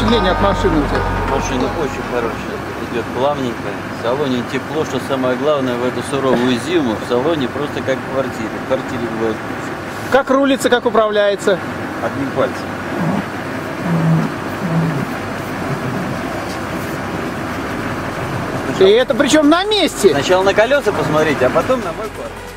впечатление от машины у тебя? Машина очень хорошая, идет плавненько. В салоне тепло, что самое главное в эту суровую зиму. В салоне просто как в квартире. В квартире бывает Как рулится, как управляется? одним пальцем. И это причем на месте. Сначала на колеса посмотрите, а потом на мой палец.